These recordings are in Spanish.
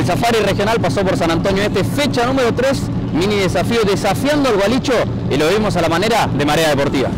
El Safari Regional pasó por San Antonio Este, fecha número 3, mini desafío desafiando al Gualicho y lo vimos a la manera de Marea Deportiva.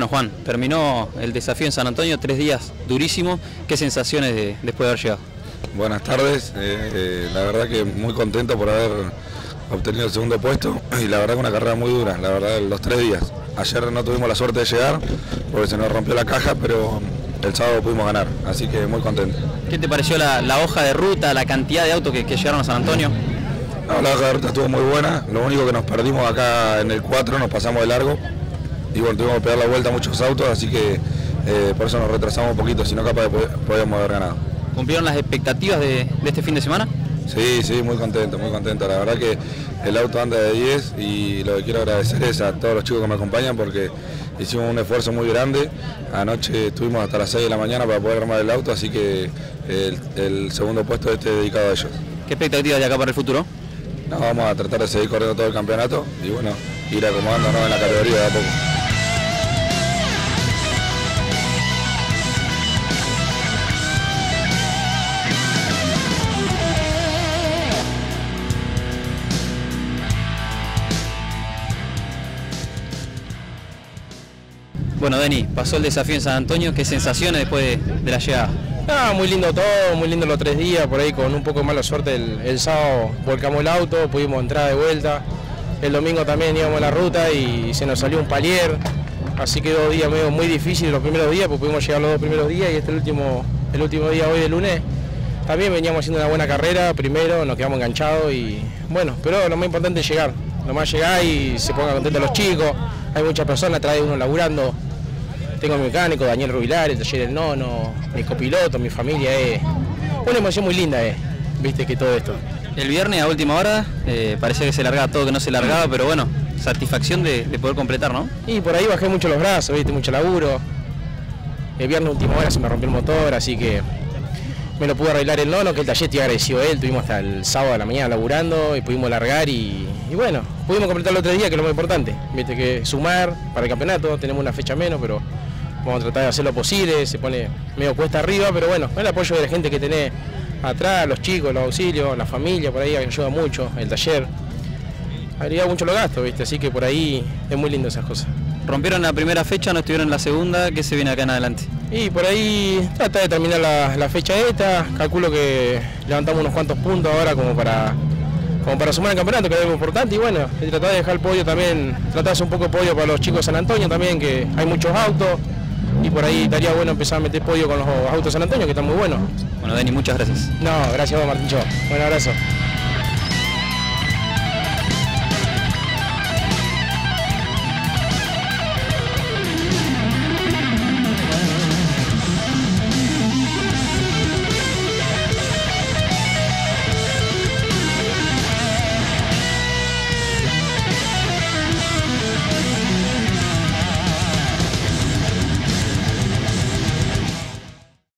Juan, terminó el desafío en San Antonio, tres días durísimos. ¿Qué sensaciones de, después de haber llegado? Buenas tardes, eh, eh, la verdad que muy contento por haber obtenido el segundo puesto y la verdad que una carrera muy dura, la verdad los tres días. Ayer no tuvimos la suerte de llegar porque se nos rompió la caja, pero el sábado pudimos ganar, así que muy contento. ¿Qué te pareció la, hoja de ruta, la cantidad de autos que, llegaron a San Antonio? No, la hoja de ruta estuvo muy buena, lo único que nos perdimos acá en el 4, nos pasamos de largo y bueno, tuvimos que pegar la vuelta a muchos autos, así que eh, por eso nos retrasamos un poquito, si no capaz podíamos haber ganado. ¿Cumplieron las expectativas de, este fin de semana? Sí, sí, muy contento, muy contento. La verdad que el auto anda de 10 y lo que quiero agradecer es a todos los chicos que me acompañan porque hicimos un esfuerzo muy grande. Anoche estuvimos hasta las 6 de la mañana para poder armar el auto, así que el, segundo puesto este dedicado a ellos. ¿Qué expectativas de acá para el futuro? No, vamos a tratar de seguir corriendo todo el campeonato y bueno, ir acomodándonos en la categoría de a poco. Bueno, Deni, pasó el desafío en San Antonio, ¿qué sensaciones después de, la llegada? Ah, muy lindo todo, muy lindo los tres días, por ahí con un poco de mala suerte el, sábado volcamos el auto, pudimos entrar de vuelta, el domingo también íbamos a la ruta y se nos salió un palier, así que dos días medio muy difíciles los primeros días, pues pudimos llegar los dos primeros días y este el último, el último día hoy de lunes. También veníamos haciendo una buena carrera, primero nos quedamos enganchados y bueno, pero lo más importante es llegar, lo más llegar y se pongan contentos los chicos, hay muchas personas de uno laburando, tengo mi mecánico, Daniel Rubilar, el taller El Nono, mi copiloto, mi familia. Es una emoción muy linda, eh. viste que todo esto. El viernes a última hora eh, parecía que se largaba todo, que no se largaba, pero bueno, satisfacción de, poder completar, ¿no? Y por ahí bajé mucho los brazos, viste, mucho laburo. El viernes a última hora se me rompió el motor, así que me lo pudo arreglar el nono, que el taller te agradeció él, tuvimos hasta el sábado a la mañana laburando y pudimos largar y, y bueno, pudimos completar el otro día, que es lo más importante, viste que sumar para el campeonato, tenemos una fecha menos, pero vamos a tratar de hacer lo posible, se pone medio cuesta arriba, pero bueno, el apoyo de la gente que tenés atrás, los chicos, los auxilios, la familia, por ahí ayuda mucho, el taller. Agregado mucho los gastos, ¿viste? así que por ahí es muy lindo esas cosas. Rompieron la primera fecha, no estuvieron en la segunda, ¿qué se viene acá en adelante? Y por ahí trata de terminar la, fecha esta, calculo que levantamos unos cuantos puntos ahora como para como para sumar el campeonato, que es algo importante, y bueno, tratar de dejar el podio también, tratar de hacer un poco de podio para los chicos de San Antonio también, que hay muchos autos, y por ahí estaría bueno empezar a meter podio con los autos San Antonio, que están muy buenos. Bueno, Dani, muchas gracias. No, gracias a vos, Martín. Un abrazo.